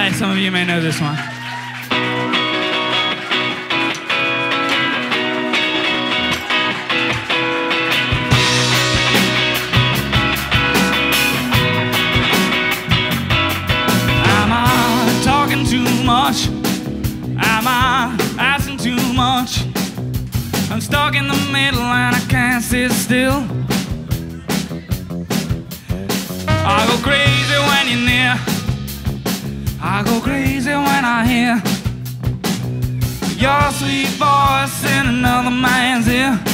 right, some of you may know this one. Am I talking too much? Am I asking too much? I'm stuck in the middle and I can't sit still. I go crazy when you're near. I go crazy when I hear your sweet voice in another man's ear.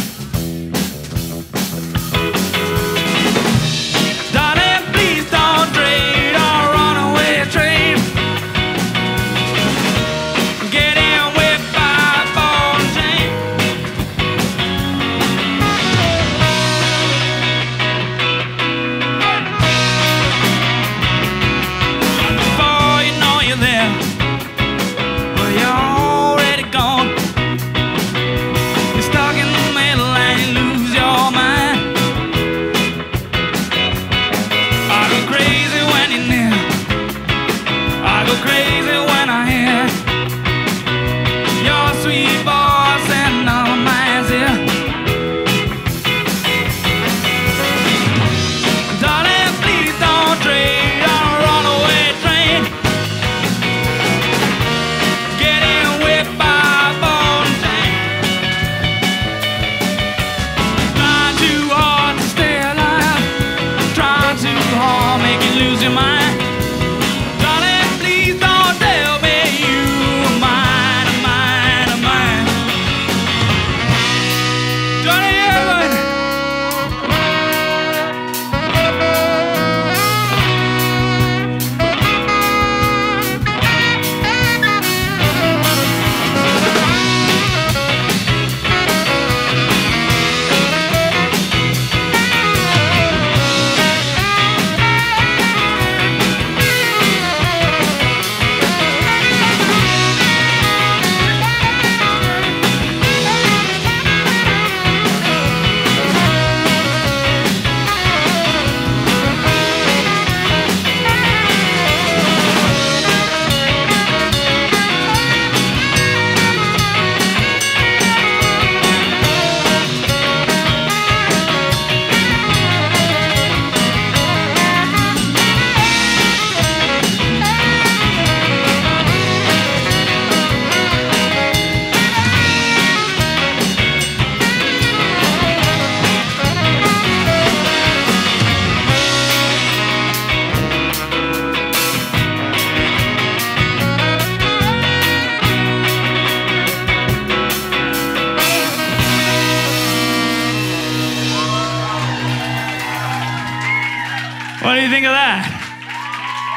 What do you think of that?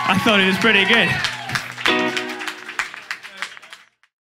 I thought it was pretty good.